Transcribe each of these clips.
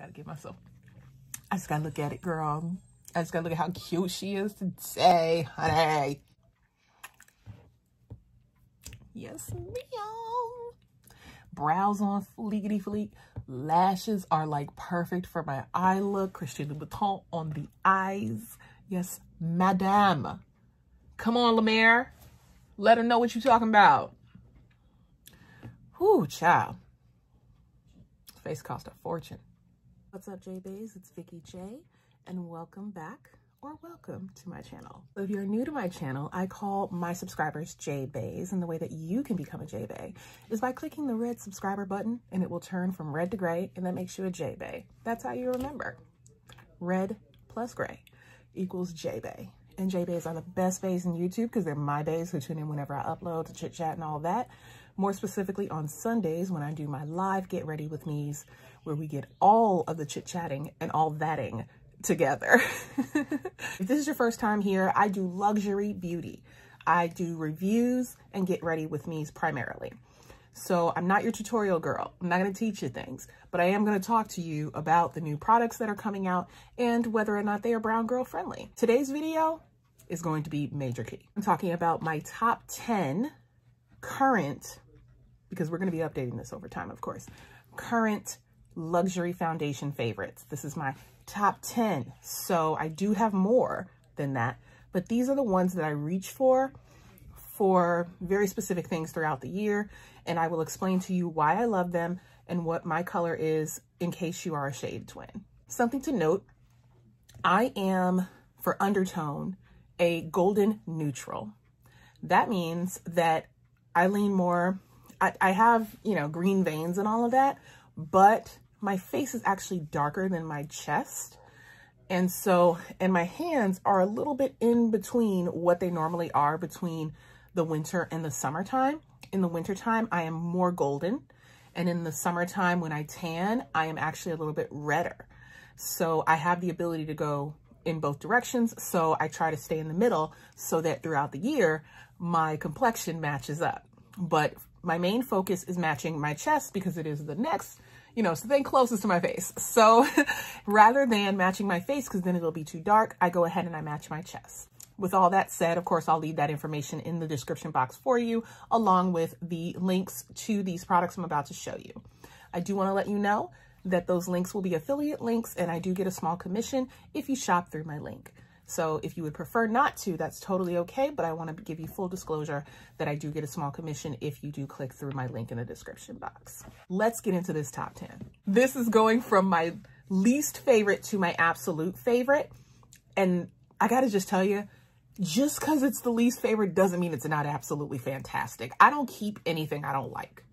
gotta give myself, I just gotta look at it, girl. I just gotta look at how cute she is today, honey. Yes, ma'am. Brows on fleekity fleek. Lashes are like perfect for my eye look. Christian Louboutin on the eyes. Yes, madame. Come on, La Mer. Let her know what you're talking about. Whoo, child. Face cost a fortune. What's up, Jeahbaes? It's Vicky J, and welcome back or welcome to my channel. So if you're new to my channel, I call my subscribers Jeahbaes, and the way that you can become a Jeahbae is by clicking the red subscriber button, and it will turn from red to gray, and that makes you a Jeahbae. That's how you remember. Red plus gray equals Jeahbae. And Jeahbaes are the best bays in YouTube because they're my bays who tune in whenever I upload to chit chat and all that. More specifically on Sundays when I do my live Get Ready With Me's where we get all of the chit chatting and all thatting together. if this is your first time here, I do luxury beauty. I do reviews and Get Ready With Me's primarily. So I'm not your tutorial girl. I'm not going to teach you things, but I am going to talk to you about the new products that are coming out and whether or not they are brown girl friendly. Today's video is going to be major key. I'm talking about my top 10 current, because we're going to be updating this over time, of course, current luxury foundation favorites. This is my top 10. So I do have more than that, but these are the ones that I reach for for very specific things throughout the year. And I will explain to you why I love them and what my color is in case you are a shade twin. Something to note, I am, for undertone, a golden neutral. That means that I lean more, I, I have, you know, green veins and all of that, but my face is actually darker than my chest. And so, and my hands are a little bit in between what they normally are between the winter and the summertime. In the wintertime, I am more golden. And in the summertime, when I tan, I am actually a little bit redder. So I have the ability to go in both directions. So I try to stay in the middle so that throughout the year, my complexion matches up. But my main focus is matching my chest because it is the next, you know, so thing closest to my face. So rather than matching my face, because then it'll be too dark, I go ahead and I match my chest. With all that said, of course, I'll leave that information in the description box for you, along with the links to these products I'm about to show you. I do want to let you know that those links will be affiliate links, and I do get a small commission if you shop through my link. So if you would prefer not to, that's totally okay, but I want to give you full disclosure that I do get a small commission if you do click through my link in the description box. Let's get into this top 10. This is going from my least favorite to my absolute favorite. And I got to just tell you, just because it's the least favorite doesn't mean it's not absolutely fantastic. I don't keep anything I don't like.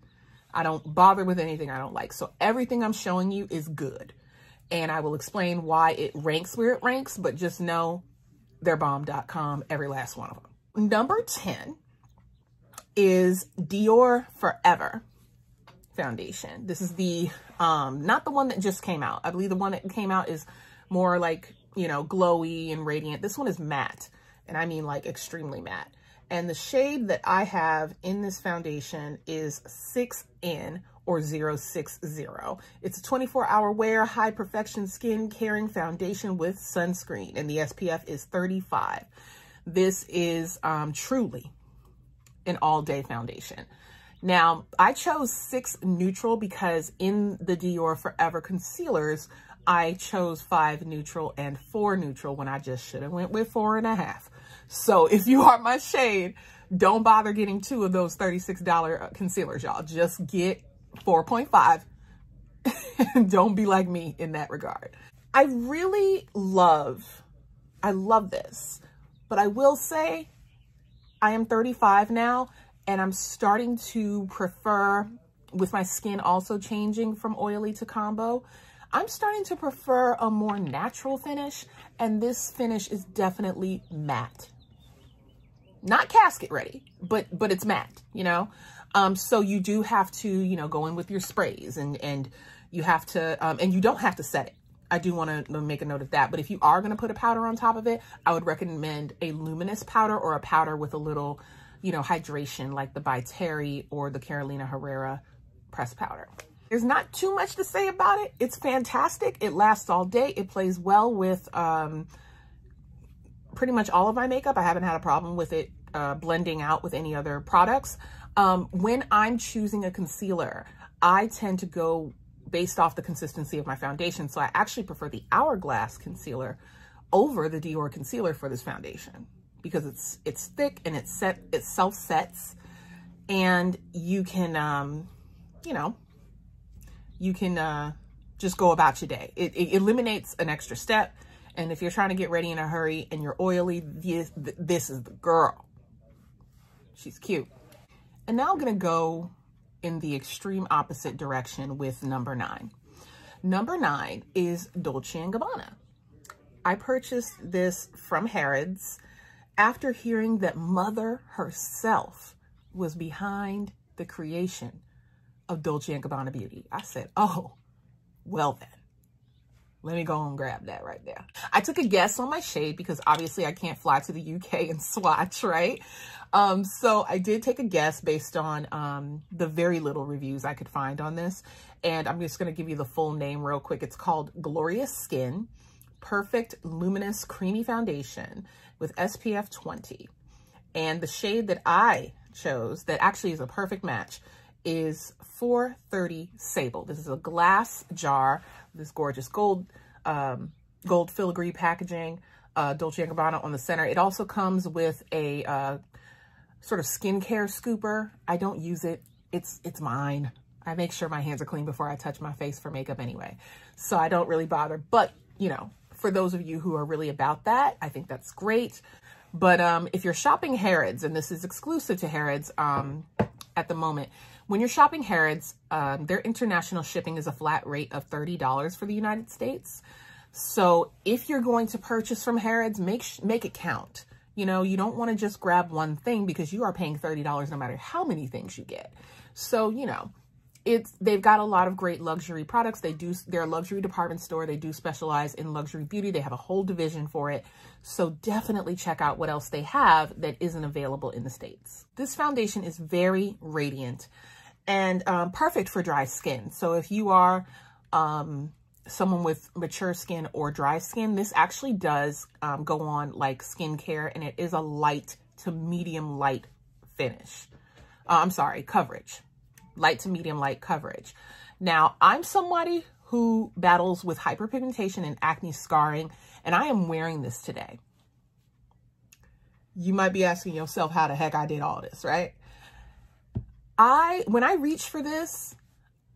I don't bother with anything I don't like. So everything I'm showing you is good and I will explain why it ranks where it ranks, but just know they're bomb.com, every last one of them. Number 10 is Dior Forever foundation. This is the, um, not the one that just came out. I believe the one that came out is more like, you know, glowy and radiant. This one is matte, and I mean like extremely matte. And the shade that I have in this foundation is 6N or 060. It's a 24 hour wear, high perfection skin caring foundation with sunscreen and the SPF is 35. This is um, truly an all day foundation. Now, I chose six neutral because in the Dior Forever concealers, I chose five neutral and four neutral when I just should have went with four and a half. So if you are my shade, don't bother getting two of those $36 concealers, y'all. Just get 4.5. Don't be like me in that regard. I really love, I love this, but I will say I am 35 now and I'm starting to prefer, with my skin also changing from oily to combo, I'm starting to prefer a more natural finish and this finish is definitely matte. Not casket ready, but but it's matte, you know? Um, so you do have to, you know, go in with your sprays and, and you have to, um, and you don't have to set it. I do want to make a note of that. But if you are going to put a powder on top of it, I would recommend a luminous powder or a powder with a little, you know, hydration like the By Terry or the Carolina Herrera press powder. There's not too much to say about it. It's fantastic. It lasts all day. It plays well with um, pretty much all of my makeup. I haven't had a problem with it uh, blending out with any other products. Um, when I'm choosing a concealer, I tend to go based off the consistency of my foundation. So I actually prefer the Hourglass concealer over the Dior concealer for this foundation because it's it's thick and it's set it self sets and you can um you know you can uh just go about your day. It, it eliminates an extra step. And if you're trying to get ready in a hurry and you're oily this this is the girl. She's cute and now i'm gonna go in the extreme opposite direction with number nine. Number nine is dolce gabbana. I purchased this from harrods after hearing that mother herself was behind the creation of Dolce & Gabbana Beauty, I said, oh, well then, let me go and grab that right there. I took a guess on my shade because obviously I can't fly to the UK and swatch, right? Um, so I did take a guess based on um, the very little reviews I could find on this. And I'm just going to give you the full name real quick. It's called Glorious Skin Perfect Luminous Creamy Foundation with SPF 20. And the shade that I chose that actually is a perfect match is 430 Sable. This is a glass jar, this gorgeous gold, um, gold filigree packaging, uh, Dolce & Gabbana on the center. It also comes with a uh, sort of skincare scooper. I don't use it. It's, it's mine. I make sure my hands are clean before I touch my face for makeup anyway. So I don't really bother. But, you know, for those of you who are really about that, I think that's great. But um, if you're shopping Harrods, and this is exclusive to Harrods um, at the moment, when you're shopping Harrods, um, their international shipping is a flat rate of $30 for the United States. So if you're going to purchase from Harrods, make, make it count. You know, you don't want to just grab one thing because you are paying $30 no matter how many things you get. So, you know, it's they've got a lot of great luxury products. They do they're a luxury department store. They do specialize in luxury beauty. They have a whole division for it. So definitely check out what else they have that isn't available in the States. This foundation is very radiant and um, perfect for dry skin. So if you are um, someone with mature skin or dry skin, this actually does um, go on like skincare and it is a light to medium light finish. Uh, I'm sorry, coverage light to medium light coverage. Now, I'm somebody who battles with hyperpigmentation and acne scarring, and I am wearing this today. You might be asking yourself how the heck I did all this, right? I, when I reach for this,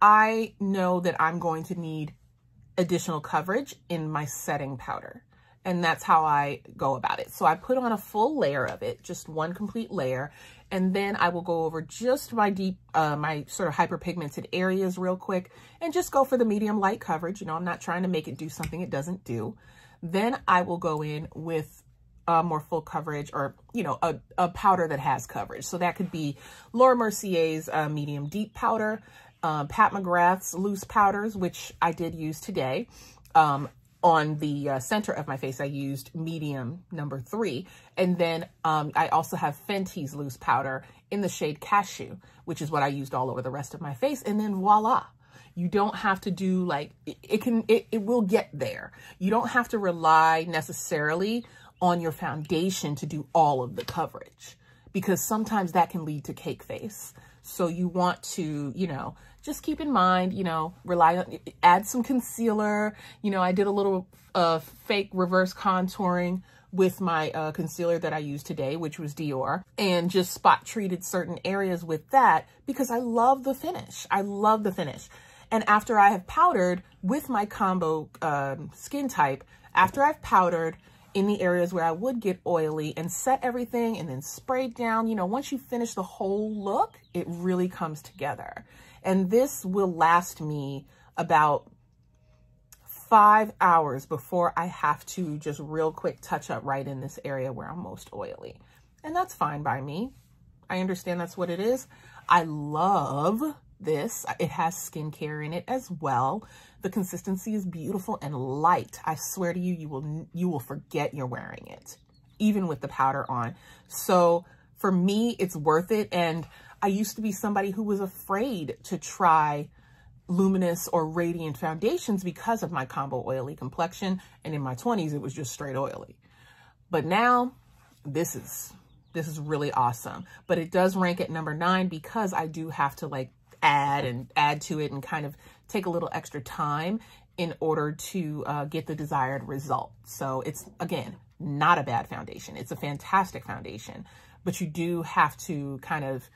I know that I'm going to need additional coverage in my setting powder. And that's how I go about it. So I put on a full layer of it, just one complete layer. And then I will go over just my deep, uh, my sort of hyperpigmented areas real quick and just go for the medium light coverage. You know, I'm not trying to make it do something it doesn't do. Then I will go in with a more full coverage or, you know, a, a powder that has coverage. So that could be Laura Mercier's uh, medium deep powder, uh, Pat McGrath's loose powders, which I did use today. Um, on the uh, center of my face, I used medium number three. And then um, I also have Fenty's loose powder in the shade Cashew, which is what I used all over the rest of my face. And then voila, you don't have to do like, it, it can, it, it will get there. You don't have to rely necessarily on your foundation to do all of the coverage because sometimes that can lead to cake face. So you want to, you know, just keep in mind, you know, rely on, add some concealer. You know, I did a little uh, fake reverse contouring with my uh, concealer that I used today, which was Dior, and just spot treated certain areas with that because I love the finish. I love the finish. And after I have powdered with my combo um, skin type, after I've powdered, in the areas where I would get oily and set everything and then spray down. You know, once you finish the whole look, it really comes together. And this will last me about five hours before I have to just real quick touch up right in this area where I'm most oily. And that's fine by me. I understand that's what it is. I love this. It has skincare in it as well. The consistency is beautiful and light. I swear to you, you will, you will forget you're wearing it, even with the powder on. So for me, it's worth it. And I used to be somebody who was afraid to try luminous or radiant foundations because of my combo oily complexion. And in my 20s, it was just straight oily. But now this is, this is really awesome. But it does rank at number nine because I do have to like add and add to it and kind of take a little extra time in order to uh, get the desired result. So it's, again, not a bad foundation. It's a fantastic foundation, but you do have to kind of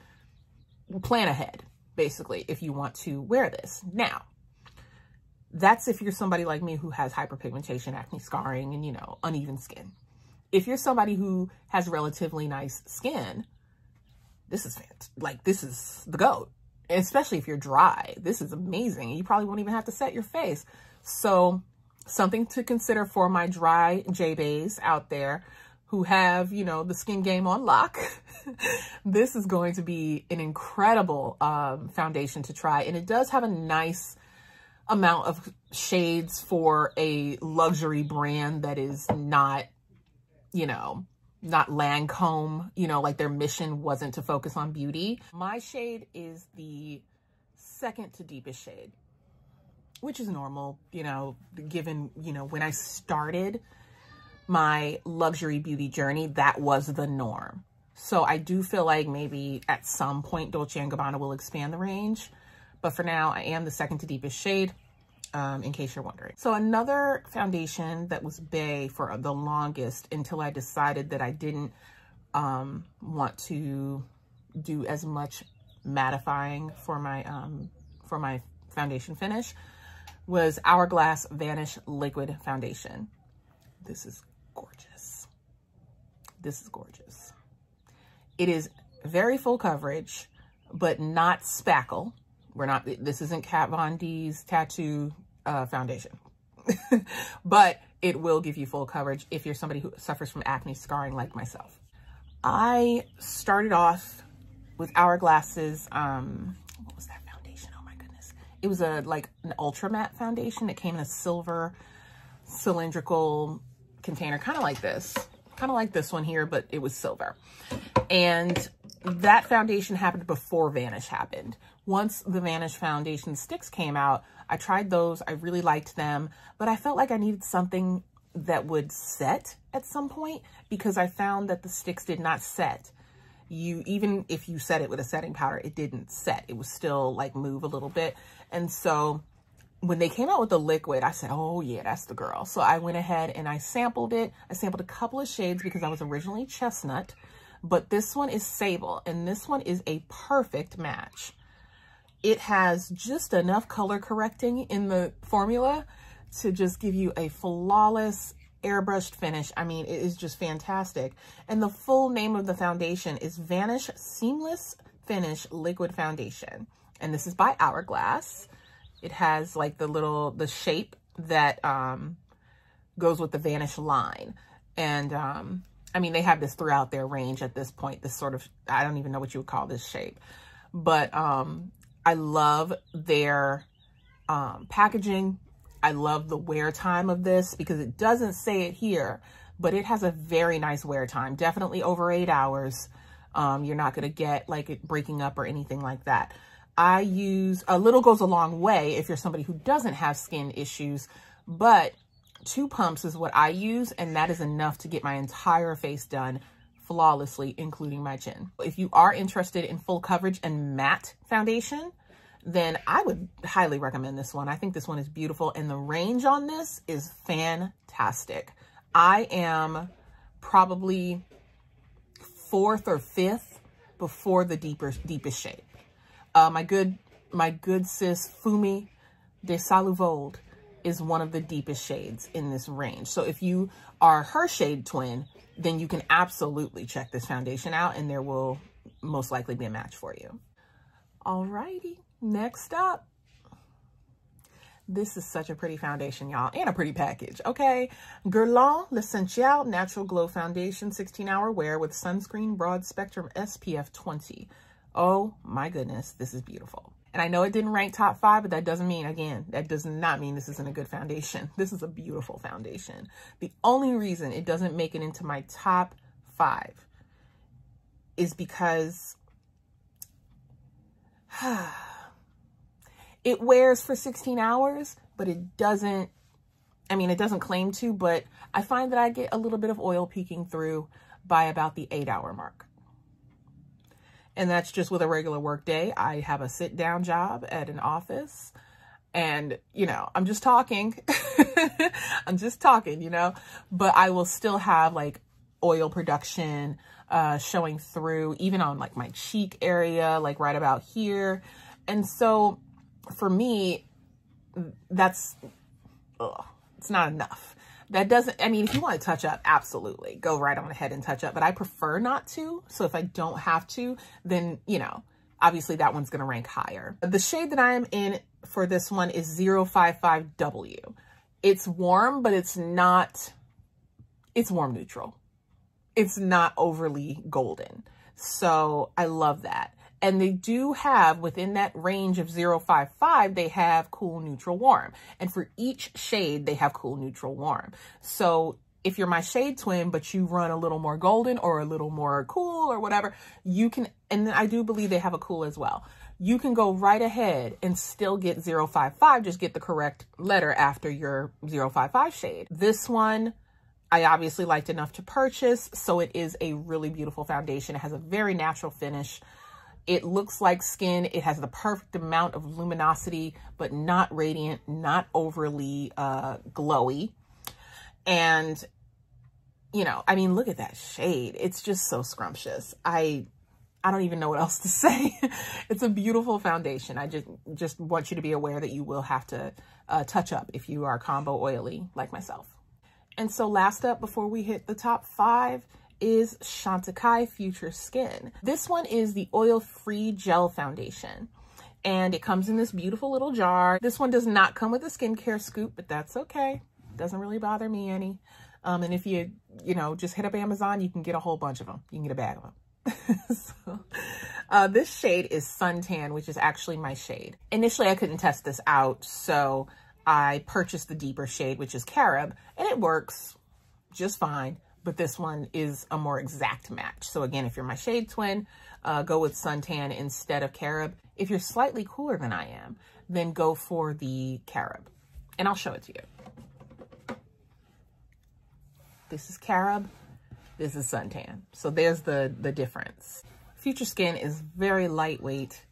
plan ahead, basically, if you want to wear this. Now, that's if you're somebody like me who has hyperpigmentation, acne scarring, and, you know, uneven skin. If you're somebody who has relatively nice skin, this is like, this is the goat especially if you're dry. This is amazing. You probably won't even have to set your face. So something to consider for my dry Jeahbaes out there who have, you know, the skin game on lock. this is going to be an incredible um, foundation to try. And it does have a nice amount of shades for a luxury brand that is not, you know, not Lancome, you know, like their mission wasn't to focus on beauty. My shade is the second to deepest shade, which is normal, you know, given, you know, when I started my luxury beauty journey, that was the norm. So I do feel like maybe at some point Dolce & Gabbana will expand the range. But for now, I am the second to deepest shade um, in case you're wondering. So another foundation that was Bay for the longest until I decided that I didn't um, want to do as much mattifying for my, um, for my foundation finish was Hourglass Vanish Liquid Foundation. This is gorgeous. This is gorgeous. It is very full coverage, but not spackle. We're not, this isn't Kat Von D's tattoo uh, foundation. but it will give you full coverage if you're somebody who suffers from acne scarring like myself. I started off with Hourglass's, um, what was that foundation? Oh my goodness. It was a like an ultra matte foundation. It came in a silver cylindrical container, kind of like this, kind of like this one here, but it was silver. And that foundation happened before Vanish happened. Once the Vanish foundation sticks came out, I tried those. I really liked them, but I felt like I needed something that would set at some point because I found that the sticks did not set. You, even if you set it with a setting powder, it didn't set. It was still like move a little bit. And so when they came out with the liquid, I said, oh yeah, that's the girl. So I went ahead and I sampled it. I sampled a couple of shades because I was originally chestnut, but this one is sable and this one is a perfect match. It has just enough color correcting in the formula to just give you a flawless airbrushed finish. I mean, it is just fantastic. And the full name of the foundation is Vanish Seamless Finish Liquid Foundation. And this is by Hourglass. It has like the little, the shape that um, goes with the Vanish line. And um, I mean, they have this throughout their range at this point, this sort of, I don't even know what you would call this shape. But um, I love their um, packaging. I love the wear time of this because it doesn't say it here, but it has a very nice wear time. Definitely over eight hours. Um, you're not going to get like it breaking up or anything like that. I use, a little goes a long way if you're somebody who doesn't have skin issues, but two pumps is what I use, and that is enough to get my entire face done flawlessly, including my chin. If you are interested in full coverage and matte foundation, then I would highly recommend this one. I think this one is beautiful and the range on this is fantastic. I am probably fourth or fifth before the deeper, deepest shade. Uh, my good, my good sis Fumi Desalu-Vold is one of the deepest shades in this range. So if you are her shade twin, then you can absolutely check this foundation out and there will most likely be a match for you. Alrighty, next up. This is such a pretty foundation, y'all, and a pretty package, okay? Guerlain L'Essentiel Natural Glow Foundation 16-hour wear with sunscreen broad spectrum SPF 20. Oh my goodness, this is beautiful. And I know it didn't rank top five, but that doesn't mean, again, that does not mean this isn't a good foundation. This is a beautiful foundation. The only reason it doesn't make it into my top five is because It wears for 16 hours, but it doesn't, I mean, it doesn't claim to, but I find that I get a little bit of oil peeking through by about the eight hour mark. And that's just with a regular work day. I have a sit down job at an office and, you know, I'm just talking. I'm just talking, you know, but I will still have like oil production uh, showing through even on like my cheek area, like right about here. And so for me, that's, ugh, it's not enough. That doesn't, I mean, if you want to touch up, absolutely go right on ahead and touch up, but I prefer not to. So if I don't have to, then, you know, obviously that one's going to rank higher. The shade that I am in for this one is 055W. It's warm, but it's not, it's warm neutral. It's not overly golden. So I love that. And they do have within that range of 055, they have cool, neutral, warm. And for each shade, they have cool, neutral, warm. So if you're my shade twin, but you run a little more golden or a little more cool or whatever, you can, and I do believe they have a cool as well. You can go right ahead and still get 055, just get the correct letter after your 055 shade. This one, I obviously liked enough to purchase, so it is a really beautiful foundation. It has a very natural finish. It looks like skin. It has the perfect amount of luminosity, but not radiant, not overly uh, glowy. And you know, I mean, look at that shade. It's just so scrumptious. I, I don't even know what else to say. it's a beautiful foundation. I just, just want you to be aware that you will have to uh, touch up if you are combo oily like myself. And so last up before we hit the top five is Chantecaille Future Skin. This one is the oil-free gel foundation and it comes in this beautiful little jar. This one does not come with a skincare scoop, but that's okay. Doesn't really bother me any. Um, and if you, you know, just hit up Amazon, you can get a whole bunch of them. You can get a bag of them. so, uh, this shade is Suntan, which is actually my shade. Initially, I couldn't test this out, so I purchased the deeper shade, which is Carob, and it works just fine. But this one is a more exact match. So again, if you're my shade twin, uh, go with Suntan instead of Carob. If you're slightly cooler than I am, then go for the Carob. And I'll show it to you. This is carob. This is suntan. So there's the, the difference. Future Skin is very lightweight.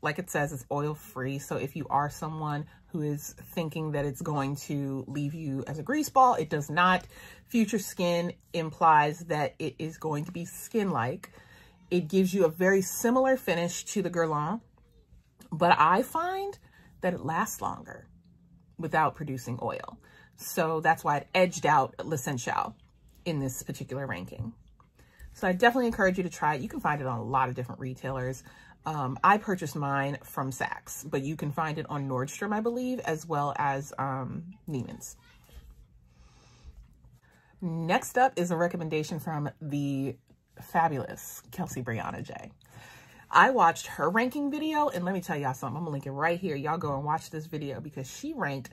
Like it says, it's oil-free. So if you are someone who is thinking that it's going to leave you as a grease ball, it does not. Future Skin implies that it is going to be skin-like. It gives you a very similar finish to the Guerlain, but I find that it lasts longer without producing oil. So that's why it edged out L'Essentiel in this particular ranking. So I definitely encourage you to try it. You can find it on a lot of different retailers. Um, I purchased mine from Saks, but you can find it on Nordstrom, I believe, as well as um, Neiman's. Next up is a recommendation from the fabulous Kelsee Briana Jai. I watched her ranking video, and let me tell y'all something. I'm going to link it right here. Y'all go and watch this video because she ranked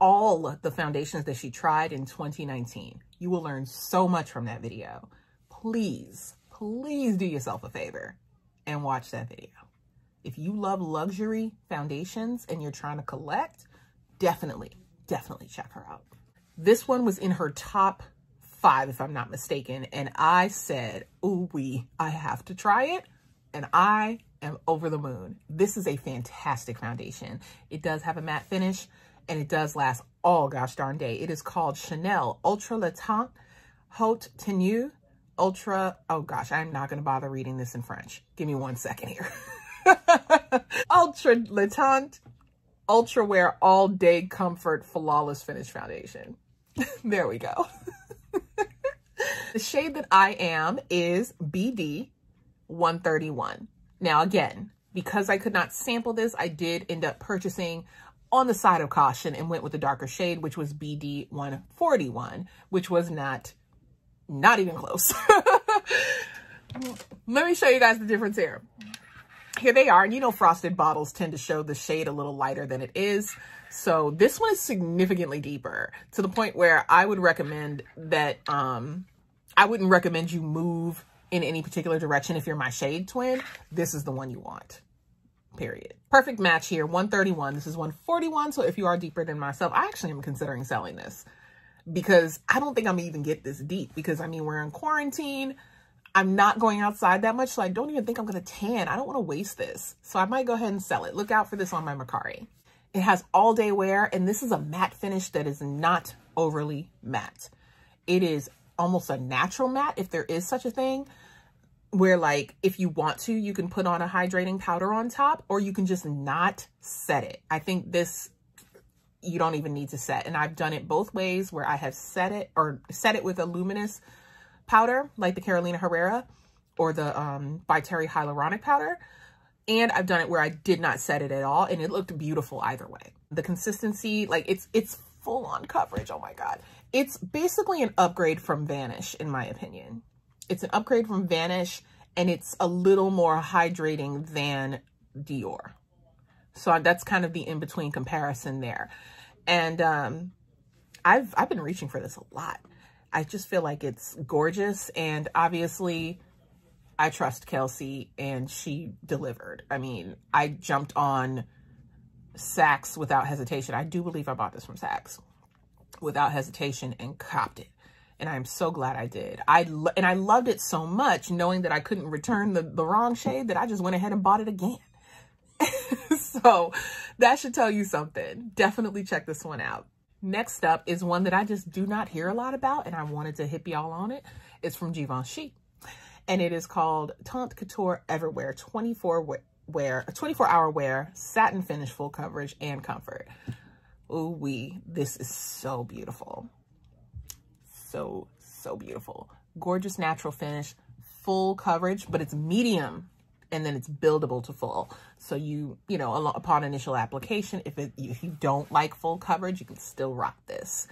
all the foundations that she tried in 2019. You will learn so much from that video. Please, please do yourself a favor and watch that video. If you love luxury foundations and you're trying to collect, definitely, definitely check her out. This one was in her top five, if I'm not mistaken. And I said, ooh wee, I have to try it. And I am over the moon. This is a fantastic foundation. It does have a matte finish and it does last all gosh darn day. It is called Chanel Ultra Le Teint Haute Tenue Ultra, oh gosh, I'm not going to bother reading this in French. Give me one second here. Ultra Le Ultra Wear All Day Comfort Flawless Finish Foundation. there we go. the shade that I am is BD 131. Now again, because I could not sample this, I did end up purchasing on the side of caution and went with the darker shade, which was BD 141, which was not, not even close. Let me show you guys the difference here. Here they are. And you know, frosted bottles tend to show the shade a little lighter than it is. So this one is significantly deeper to the point where I would recommend that, um, I wouldn't recommend you move in any particular direction if you're my shade twin. This is the one you want period. Perfect match here, 131. This is 141. So if you are deeper than myself, I actually am considering selling this because I don't think I'm even get this deep because I mean, we're in quarantine. I'm not going outside that much, so I don't even think I'm going to tan. I don't want to waste this. So I might go ahead and sell it. Look out for this on my Mercari. It has all day wear, and this is a matte finish that is not overly matte. It is almost a natural matte, if there is such a thing, where like, if you want to, you can put on a hydrating powder on top, or you can just not set it. I think this, you don't even need to set. And I've done it both ways where I have set it or set it with a luminous powder, like the Carolina Herrera or the um, by Terry Hyaluronic powder. And I've done it where I did not set it at all and it looked beautiful either way. The consistency, like it's, it's full on coverage. Oh my God. It's basically an upgrade from Vanish in my opinion. It's an upgrade from Vanish and it's a little more hydrating than Dior. So that's kind of the in-between comparison there. And um, I've, I've been reaching for this a lot. I just feel like it's gorgeous. And obviously, I trust Kelsee and she delivered. I mean, I jumped on Saks without hesitation. I do believe I bought this from Saks without hesitation and copped it. And I'm so glad I did. I And I loved it so much knowing that I couldn't return the, the wrong shade that I just went ahead and bought it again. so that should tell you something. Definitely check this one out. Next up is one that I just do not hear a lot about, and I wanted to hip y'all on it. It's from Givenchy, and it is called Teint Couture Everwear 24 wear, 24 hour wear, satin finish, full coverage, and comfort. Ooh wee, this is so beautiful. So, so beautiful. Gorgeous natural finish, full coverage, but it's medium and then it's buildable to full. So you, you know, upon initial application, if, it, if you don't like full coverage, you can still rock this.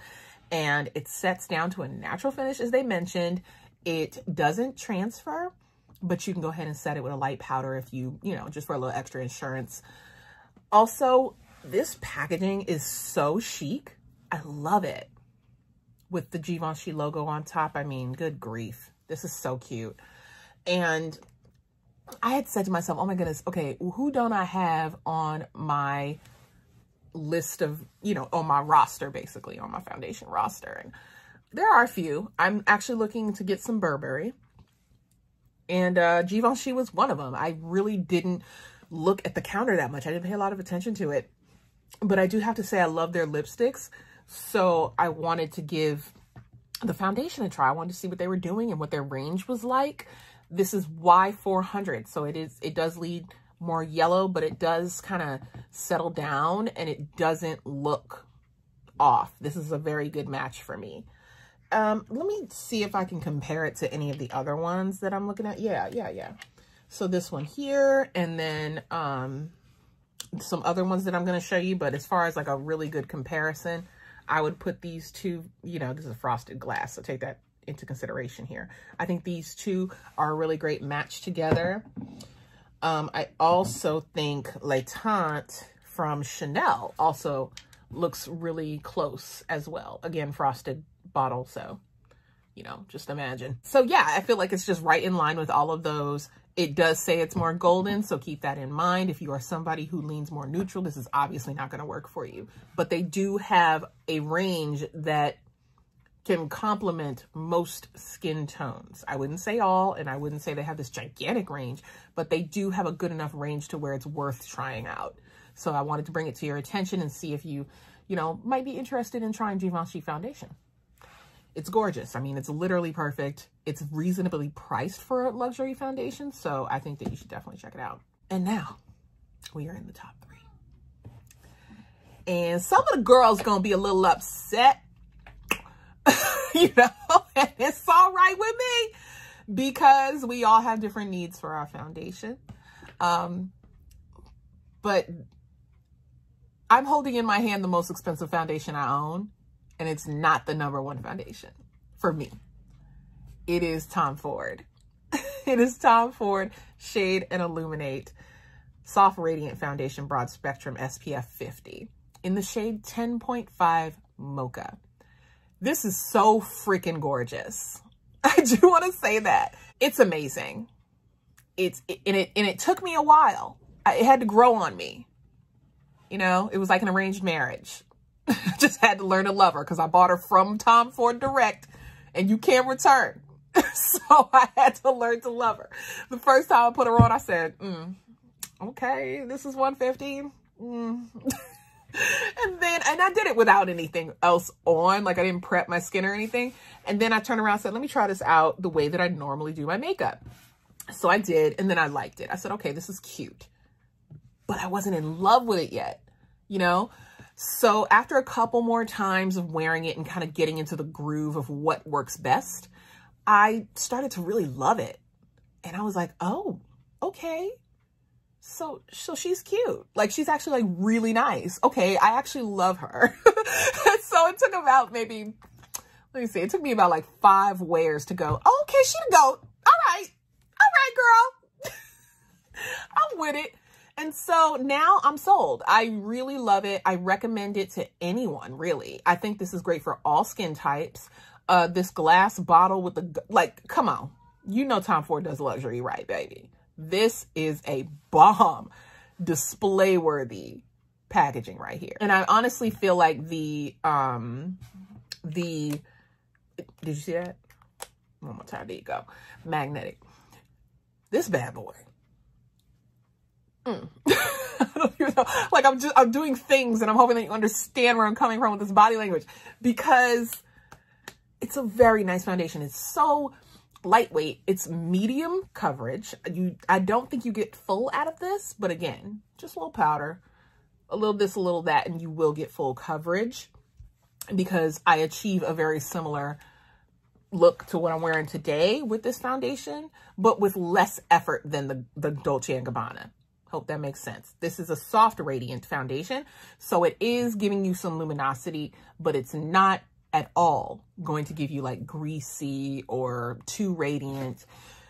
And it sets down to a natural finish, as they mentioned. It doesn't transfer, but you can go ahead and set it with a light powder if you, you know, just for a little extra insurance. Also, this packaging is so chic. I love it. With the Givenchy logo on top, I mean, good grief. This is so cute. And I had said to myself, oh my goodness, okay, who don't I have on my list of, you know, on my roster, basically, on my foundation roster? And there are a few. I'm actually looking to get some Burberry. And uh, Givenchy was one of them. I really didn't look at the counter that much. I didn't pay a lot of attention to it. But I do have to say I love their lipsticks. So I wanted to give the foundation a try. I wanted to see what they were doing and what their range was like. This is Y400, so it is. It does lead more yellow, but it does kind of settle down and it doesn't look off. This is a very good match for me. Um, let me see if I can compare it to any of the other ones that I'm looking at. Yeah, yeah, yeah. So this one here, and then um, some other ones that I'm going to show you. But as far as like a really good comparison, I would put these two, you know, this is a frosted glass, so take that into consideration here. I think these two are a really great match together. Um, I also think Le Teint from Chanel also looks really close as well. Again, frosted bottle, so, you know, just imagine. So yeah, I feel like it's just right in line with all of those. It does say it's more golden, so keep that in mind. If you are somebody who leans more neutral, this is obviously not going to work for you. But they do have a range that can complement most skin tones. I wouldn't say all, and I wouldn't say they have this gigantic range, but they do have a good enough range to where it's worth trying out. So I wanted to bring it to your attention and see if you, you know, might be interested in trying Givenchy foundation. It's gorgeous. I mean, it's literally perfect. It's reasonably priced for a luxury foundation, so I think that you should definitely check it out. And now, we are in the top three. And some of the girls gonna be a little upset you know, and it's all right with me because we all have different needs for our foundation. Um, but I'm holding in my hand the most expensive foundation I own, and it's not the number one foundation for me. It is Tom Ford. it is Tom Ford Shade and Illuminate Soft Radiant Foundation Broad Spectrum SPF 50 in the shade 10.5 Mocha. This is so freaking gorgeous. I do want to say that. It's amazing. It's and it and it took me a while. it had to grow on me. You know, it was like an arranged marriage. Just had to learn to love her because I bought her from Tom Ford Direct and you can't return. so I had to learn to love her. The first time I put her on, I said, mm, okay, this is 150. Mm. And then, and I did it without anything else on. Like I didn't prep my skin or anything. And then I turned around and said, let me try this out the way that I normally do my makeup. So I did. And then I liked it. I said, okay, this is cute, but I wasn't in love with it yet, you know? So after a couple more times of wearing it and kind of getting into the groove of what works best, I started to really love it. And I was like, oh, okay. So, so she's cute. Like she's actually like really nice. Okay. I actually love her. so it took about maybe, let me see, it took me about like five wears to go, oh, okay, she the goat. All right. All right, girl. I'm with it. And so now I'm sold. I really love it. I recommend it to anyone, really. I think this is great for all skin types. Uh, this glass bottle with the, like, come on. You know Tom Ford does luxury, right, baby? This is a bomb, display worthy packaging right here. And I honestly feel like the, um, the, did you see that? One more time, there you go. Magnetic. This bad boy Mm. like I'm just, I'm doing things and I'm hoping that you understand where I'm coming from with this body language because it's a very nice foundation. It's so lightweight. It's medium coverage. You, I don't think you get full out of this, but again, just a little powder, a little this, a little that, and you will get full coverage because I achieve a very similar look to what I'm wearing today with this foundation, but with less effort than the, the Dolce & Gabbana. Hope that makes sense. This is a soft radiant foundation, so it is giving you some luminosity, but it's not at all going to give you like greasy or too radiant.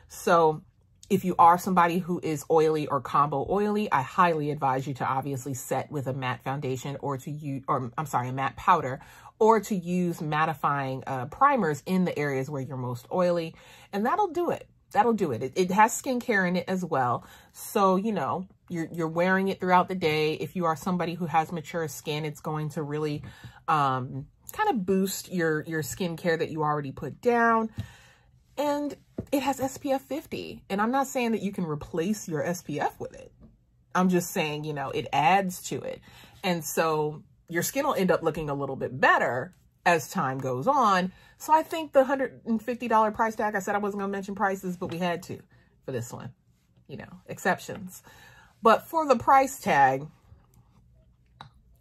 So if you are somebody who is oily or combo oily, I highly advise you to obviously set with a matte foundation or to use, or I'm sorry, a matte powder, or to use mattifying uh, primers in the areas where you're most oily. And that'll do it that'll do it. it. It has skincare in it as well. So, you know, you're, you're wearing it throughout the day. If you are somebody who has mature skin, it's going to really um, kind of boost your, your skincare that you already put down. And it has SPF 50. And I'm not saying that you can replace your SPF with it. I'm just saying, you know, it adds to it. And so your skin will end up looking a little bit better as time goes on. So I think the $150 price tag, I said I wasn't going to mention prices, but we had to for this one, you know, exceptions. But for the price tag,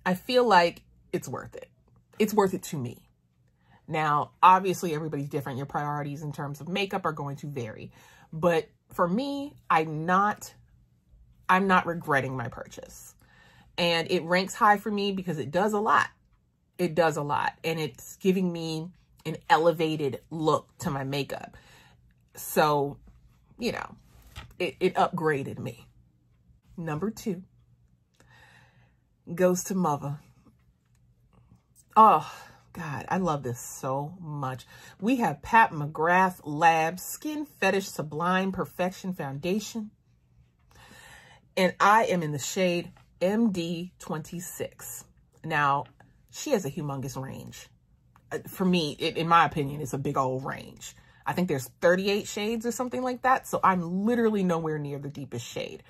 I feel like it's worth it. It's worth it to me. Now, obviously everybody's different. Your priorities in terms of makeup are going to vary. But for me, I'm not, I'm not regretting my purchase. And it ranks high for me because it does a lot it does a lot and it's giving me an elevated look to my makeup. So, you know, it, it upgraded me. Number two goes to Mother. Oh, God, I love this so much. We have Pat McGrath Labs Skin Fetish Sublime Perfection Foundation. And I am in the shade MD26. Now, she has a humongous range. Uh, for me, it, in my opinion, it's a big old range. I think there's 38 shades or something like that. So I'm literally nowhere near the deepest shade.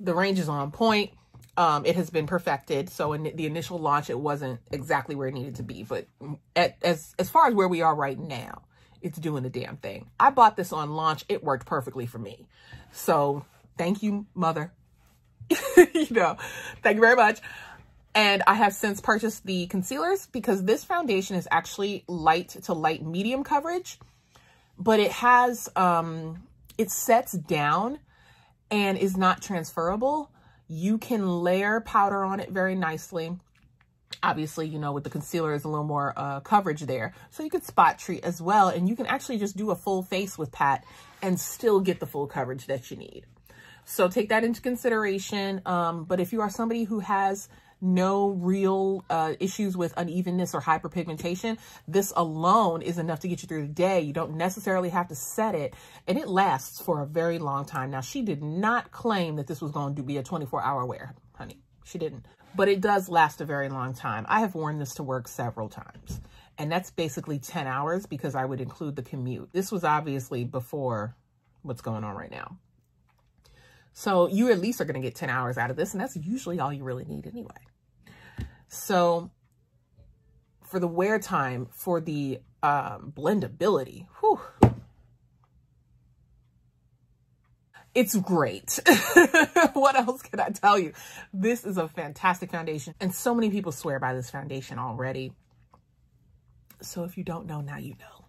The range is on point. Um, it has been perfected. So in the initial launch, it wasn't exactly where it needed to be. But at, as, as far as where we are right now, it's doing the damn thing. I bought this on launch. It worked perfectly for me. So thank you, mother. you know, thank you very much. And I have since purchased the concealers because this foundation is actually light to light medium coverage, but it has, um, it sets down and is not transferable. You can layer powder on it very nicely. Obviously, you know, with the concealer is a little more uh, coverage there. So you could spot treat as well. And you can actually just do a full face with Pat and still get the full coverage that you need. So take that into consideration. Um, but if you are somebody who has no real uh, issues with unevenness or hyperpigmentation, this alone is enough to get you through the day. You don't necessarily have to set it, and it lasts for a very long time. Now, she did not claim that this was going to be a 24-hour wear, honey. She didn't. But it does last a very long time. I have worn this to work several times. And that's basically 10 hours because I would include the commute. This was obviously before what's going on right now. So you at least are going to get 10 hours out of this. And that's usually all you really need anyway. So for the wear time, for the um, blendability, whew, it's great. what else can I tell you? This is a fantastic foundation. And so many people swear by this foundation already. So if you don't know, now you know.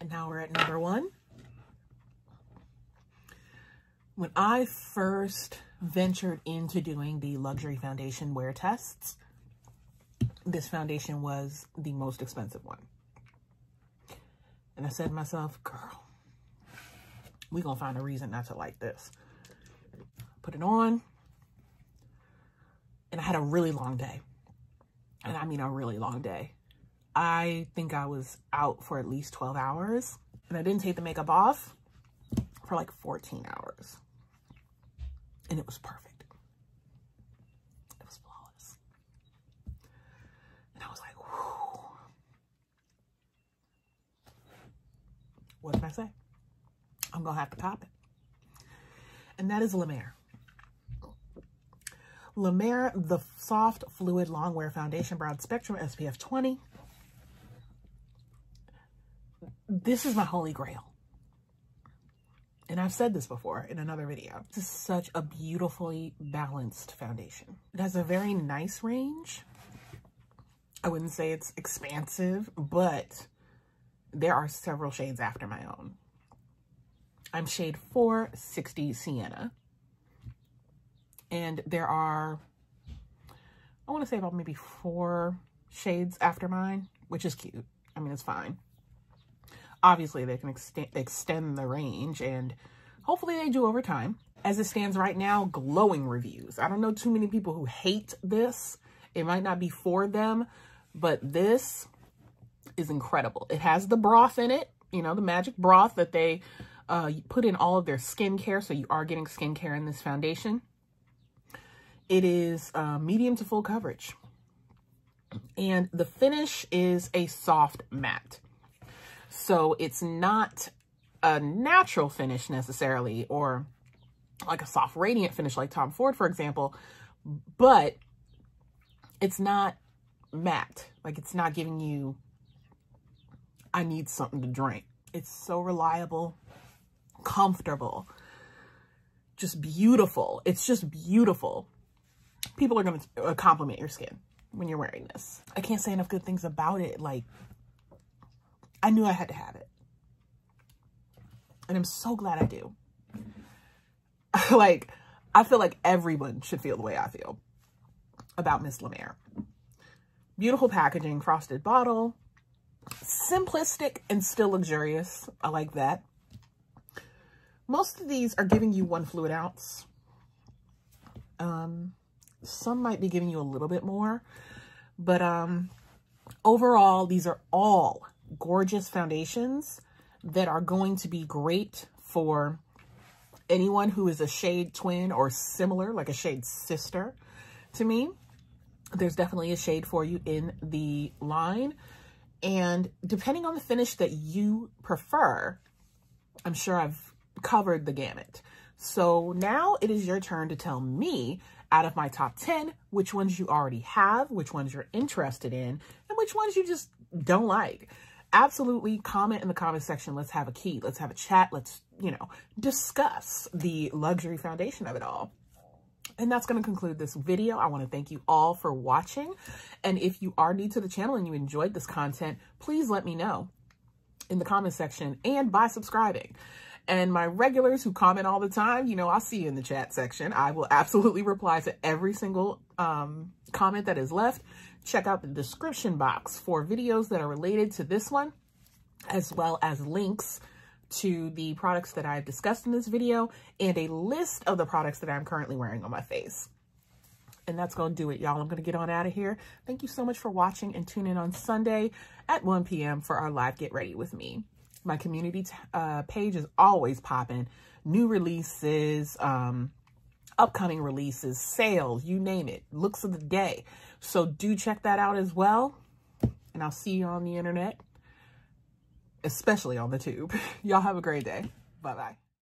And now we're at number one. When I first ventured into doing the luxury foundation wear tests, this foundation was the most expensive one. And I said to myself, girl, we gonna find a reason not to like this. Put it on. And I had a really long day. And I mean a really long day. I think I was out for at least 12 hours. And I didn't take the makeup off for like 14 hours. And it was perfect. It was flawless. And I was like, whew. What can I say? I'm going to have to cop it. And that is La Mer. La Mer, the Soft Fluid Longwear Foundation Broad Spectrum SPF 20. This is my holy grail. And I've said this before in another video. This is such a beautifully balanced foundation. It has a very nice range. I wouldn't say it's expansive, but there are several shades after my own. I'm shade 460 Sienna. And there are, I want to say about maybe four shades after mine, which is cute. I mean, it's fine. Obviously, they can extend, extend the range and hopefully they do over time. As it stands right now, glowing reviews. I don't know too many people who hate this. It might not be for them, but this is incredible. It has the broth in it, you know, the magic broth that they uh, put in all of their skincare, so you are getting skincare in this foundation. It is uh, medium to full coverage. And the finish is a soft matte. So it's not a natural finish necessarily, or like a soft radiant finish like Tom Ford, for example, but it's not matte. Like it's not giving you, I need something to drink. It's so reliable comfortable, just beautiful. It's just beautiful. People are going to uh, compliment your skin when you're wearing this. I can't say enough good things about it. Like, I knew I had to have it. And I'm so glad I do. like, I feel like everyone should feel the way I feel about Miss La Mer. Beautiful packaging, frosted bottle, simplistic and still luxurious. I like that. Most of these are giving you one fluid ounce. Um, some might be giving you a little bit more, but um, overall, these are all gorgeous foundations that are going to be great for anyone who is a shade twin or similar, like a shade sister to me. There's definitely a shade for you in the line. And depending on the finish that you prefer, I'm sure I've covered the gamut. So now it is your turn to tell me out of my top 10, which ones you already have, which ones you're interested in, and which ones you just don't like. Absolutely comment in the comment section. Let's have a key. Let's have a chat. Let's, you know, discuss the luxury foundation of it all. And that's going to conclude this video. I want to thank you all for watching. And if you are new to the channel and you enjoyed this content, please let me know in the comment section and by subscribing. And my regulars who comment all the time, you know, I'll see you in the chat section. I will absolutely reply to every single um, comment that is left. Check out the description box for videos that are related to this one, as well as links to the products that I've discussed in this video and a list of the products that I'm currently wearing on my face. And that's going to do it, y'all. I'm going to get on out of here. Thank you so much for watching and tune in on Sunday at 1 p.m. for our live Get Ready with me. My community uh, page is always popping. New releases, um, upcoming releases, sales, you name it, looks of the day. So do check that out as well. And I'll see you on the internet, especially on the tube. Y'all have a great day. Bye-bye.